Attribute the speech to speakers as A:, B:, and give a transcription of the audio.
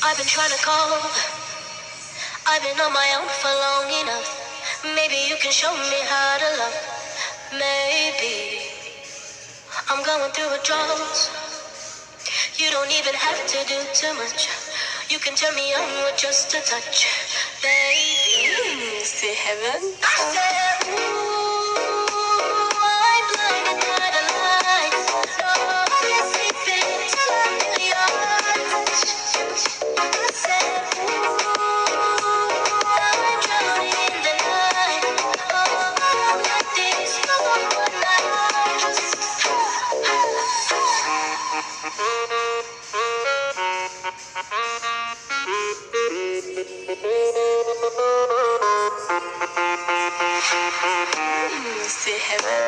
A: I've been trying to call. I've been on my own for long enough. Maybe you can show me how to love. Maybe I'm going through a drought. You don't even have to do too much. You can turn me on with just a touch, baby.
B: C'est Heaven.
A: I said, heaven.